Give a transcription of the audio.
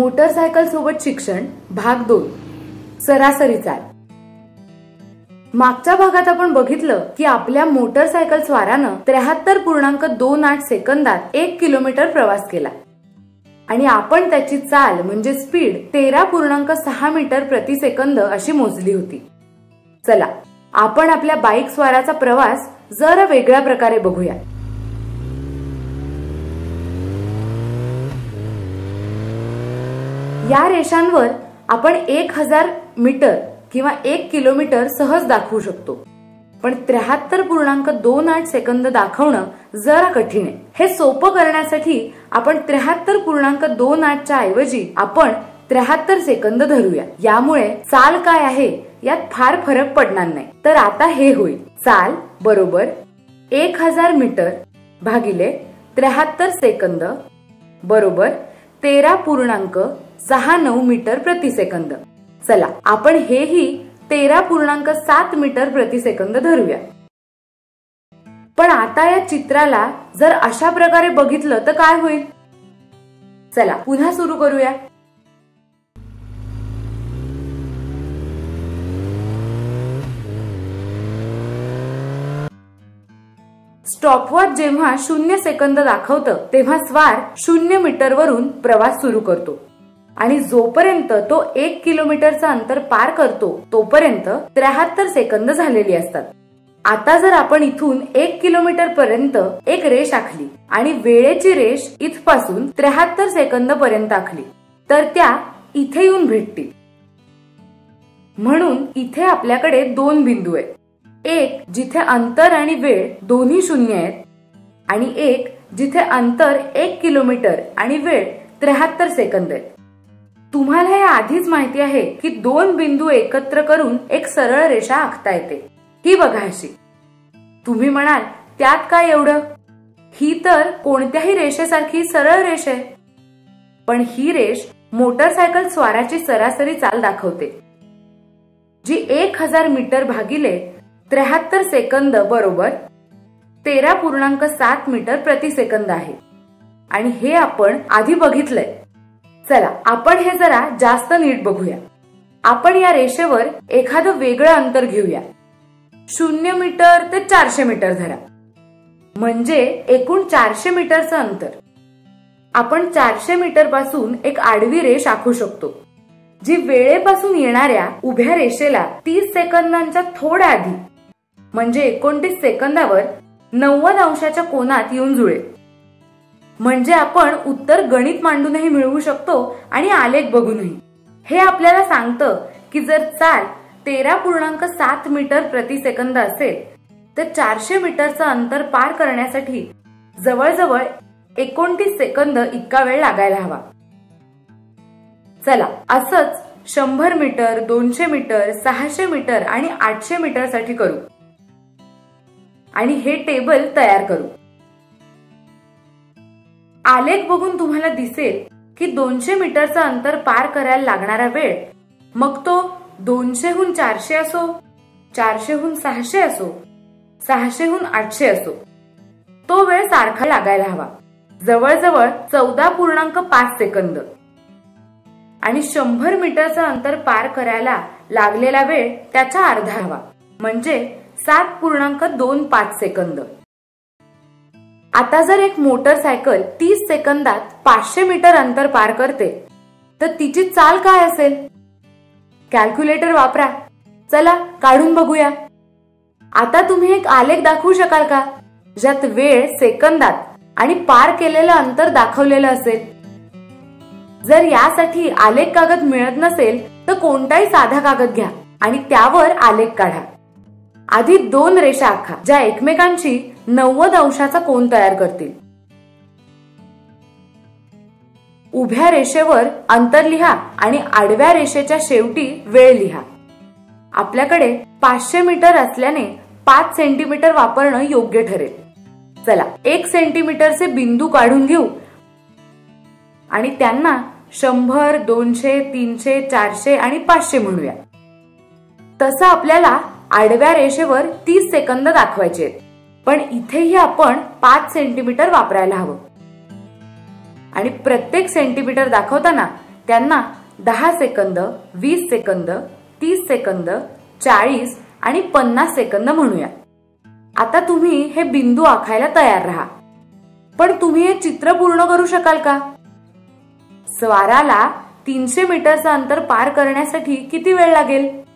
Motorcycle सोबत शिक्षण भाग दोन सरासरी चाल. मागच्या भागात आपण बघितलं की आपल्या मोटरसायकल स्वारानं त्र्याहत्तर पूर्णांक दोन आठ सेकंदात एक किलोमीटर प्रवास केला. आणि आपण त्याची चाल म्हणजे स्पीड तेरा पूर्णांक सहा मीटर प्रति सेकंद अशी मोजली होती. चला आपण आपल्या बाईक स्वाराचा प्रवास जरा वेगळ्या प्रकारे बघूया. या रेषांवर आपण एक हजार मीटर किंवा एक किलोमीटर सहज दाखवू शकतो. पण त्र्याहत्तर पूर्णांक दोन आठ सेकंद दाखवणं जरा कठीण आहे. हे सोपं करण्यासाठी आपण त्र्याहत्तर पूर्णांक दोन आठच्या ऐवजी आपण त्र्याहत्तर सेकंद धरूया. यामुळे चाल काय आहे यात फार फरक पडणार नाही. तर आता हे होईल. चाल बरोबर एक हजार मीटर भागिले त्र्याहत्तर सेकंद बरोबर तेरा पूर्णांक सहा नऊ मीटर प्रतिसेकंद चला आपण हेही तेरा पूर्णांक सात मीटर प्रतिसेकंद धरूया. पण आता या चित्राला जर अशा प्रकारे बघितलं तर काय होईल? चला पुन्हा सुरू करूया. स्टॉपवॉच जेव्हा शून्य सेकंद दाखवतं तेव्हा स्वार शून्य मीटरवरून प्रवास सुरू करतो. आणि जोपर्यंत तो एक किलोमीटरचं अंतर पार करतो तोपर्यंत त्र्याहत्तर सेकंद झालेली असतात. आता जर आपण इथून एक किलोमीटर पर्यंत एक रेष आखली आणि वेळेची रेष इथपासून त्र्याहत्तर सेकंद पर्यंत आखली तर त्या इथे येऊन भेटतील. म्हणून इथे आपल्याकडे दोन बिंदू आहेत. एक जिथे अंतर आणि वेळ दोन्ही शून्य आहेत आणि एक जिथे अंतर एक किलोमीटर आणि वेळ त्र्याहत्तर सेकंद आहे तुम्हाला हे आधीच माहिती आहे की दोन बिंदू एकत्र करून एक सरळ रेषा आखता येते. ही बघा अशी. तुम्ही म्हणाल त्यात काय एवढं? ही तर कोणत्याही रेषेसारखी सरळ रेष आहे. पण ही रेष मोटरसायकल स्वाराची सरासरी चाल दाखवते. जी एक हजार मीटर भागिले त्र्याहत्तर सेकंद बरोबर तेरा पूर्णांक सात मीटर प्रति सेकंद आहे. आणि हे आपण आधी बघितलंय. चला आपण हे जरा जास्त नीट बघूया. आपण या रेषेवर एखादं वेगळं अंतर घेऊया. शून्य मीटर ते चारशे मीटर धरा. म्हणजे एकूण चारशे मीटरचं अंतर. आपण चारशे मीटरपासून एक आडवी रेष आखू शकतो जी वेळेपासून येणाऱ्या उभ्या रेषेला तीस सेकंदांच्या थोड्या आधी म्हणजे एकोणतीस सेकंदावर नव्वद अंशाच्या कोनात येऊन जुळेल. म्हणजे आपण उत्तर गणित मांडूनही मिळवू शकतो आणि आलेख बघूनही. हे आपल्याला सांगतं की जर चाल तेरा पूर्णांक सात मीटर प्रति सेकंद असेल तर चारशे मीटरचं अंतर पार करण्यासाठी जवळजवळ एकोणतीस सेकंद इतका वेळ लागायला हवा. चला असंच शंभर मीटर दोनशे मीटर सहाशे मीटर आणि आठशे मीटरसाठी करू. आणि हे टेबल तयार करू. आलेख बघून तुम्हाला दिसेल की दोनशे मीटरचं अंतर पार करायला लागणारा वेळ मग तो दोनशेहून चारशे असो चारशेहून सहाशे असो सहाशेहून आठशे असो. तो वेळ सारखा लागायला हवा. जवळजवळ चौदा पूर्णांक पाच सेकंद. आणि शंभर मीटरचं अंतर पार करायला लागलेला वेळ त्याचा अर्धा हवा. म्हणजे सात पूर्णांक दोन पाच सेकंद. आता जर एक मोटरसायकल तीस सेकंदात पाचशे मीटर अंतर पार करते तर तिची चाल काय असेल? कॅल्क्युलेटर वापरा. चला काढून बघूया. आता तुम्ही एक आलेख दाखवू शकाल का? ज्यात वेळ सेकंदात आणि पार केलेलं अंतर दाखवलेलं असेल. जर यासाठी आलेख कागद मिळत नसेल तर कोणताही साधा कागद घ्या आणि त्यावर आलेख काढा. आधी दोन रेषा आखा ज्या एकमेकांची नव्वद अंशाचा कोण तयार करतील. उभ्या रेषेवर अंतर लिहा आणि आडव्या रेषेच्या शेवटी वेळ लिहा. आपल्याकडे पाचशे मीटर असल्याने पाच सेंटीमीटर वापरणं योग्य ठरेल. चला एक सेंटीमीटरचे बिंदू काढून घेऊ. आणि त्यांना शंभर दोनशे तीनशे चारशे आणि पाचशे म्हणूया. तसं आपल्याला आडव्या रेषेवर तीस सेकंद दाखवायचे आहेत. पण इथेही आपण पाच सेंटीमीटर वापरायला हवं. आणि प्रत्येक सेंटीमीटर दाखवताना त्यांना दहा सेकंद वीस सेकंद तीस सेकंद चाळीस आणि पन्नास सेकंद म्हणूया. आता तुम्ही हे बिंदू आखायला तयार राहा. पण तुम्ही हे चित्र पूर्ण करू शकाल का? स्वाराला तीनशे मीटरचं अंतर पार करण्यासाठी किती वेळ लागेल?